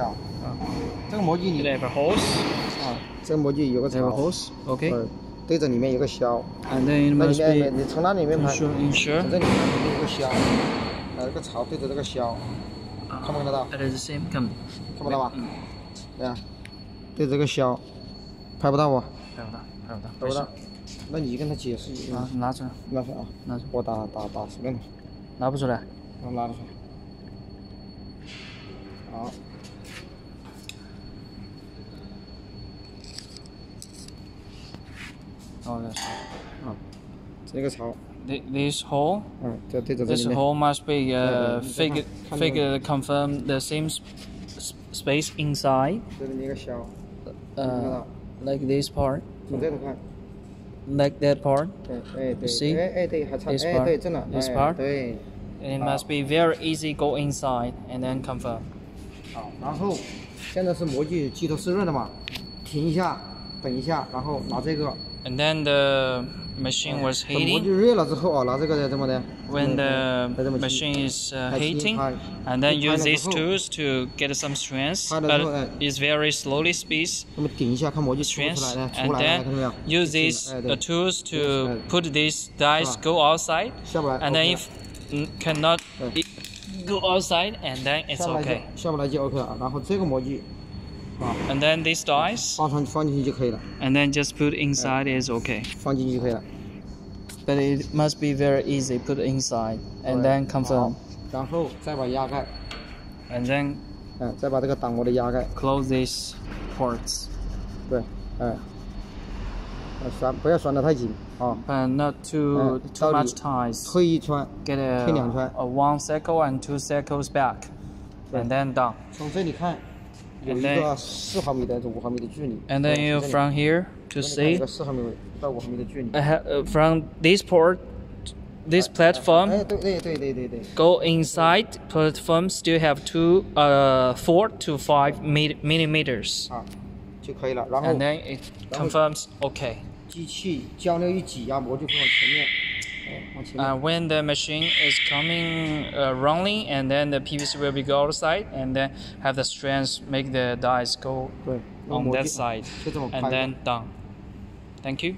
有？啊这个模具你 a hose. 啊，这个模具有个 They have a 槽，hose. Okay. 对，着里面有个销，And then it 那里 must 面 be 你从那里面拍，insure 从 insure. 这里面有个销，呃，这个槽对着这个销，看不看得到？It is the same. Come. 看不到吧？对啊，对着这个销，拍不到不？拍不到，拍不到。拍不到。那你跟他解释一下，啊，拿出来，拿出来啊，拿出来，我打打打手电筒，拿不出来。我拿出来。好，哦，that's 啊，这个槽， Th- This hole, 嗯，就对着这 this 里面。 hole must be uh, Yeah, yeah, figure, kind of- figure confirm the same s- s- space inside, 这里面一个销， uh, like this part, 从这头看， like that part. 对，哎对， See? 哎哎对，还差， This 哎 part? 对，真的， This 哎 part? 对， And it must be very easy go inside and then confirm. 好，然后现在是模具机头是热的嘛，停一下，等一下，然后拿这个， and then the machine was heating. When the machine is uh, heating, and then use these tools to get some strength, but it's very slowly speed strength, and then use these uh, tools to put these dice go outside, and then if cannot go outside, and then it's okay. And then these dies, 放上放进去就可以了， and then just put inside is okay. 放进去就可以了。 But it must be very easy. Put inside, and 对 then confirm, 好然后再把压盖， and then 嗯，再把这个挡膜的压盖， close these ports. 对，哎，呃拴不要拴得太紧啊， but not too Uh, too much 到底 ties. 推一穿， Get a, 推两圈 a one cycle and two cycles back, and then down. 从这里看有 一 And then- 个四毫米的五毫米的距离， And then you 从这里 from here to 这里看有 see 个四毫米到五毫米的距离。 I ha- uh, from this port, this 哎， platform 对对对对对对， go inside. Platform still have two uh four to five mil- millimeters, 啊就可以了。然后 and then it confirms okay. 机器交流一挤压，模具会往前面，哎，往前面。 uh, when the machine is coming uh, and then the PVC will be go outside and then have the strands make the dies go on that side and then down. Thank you.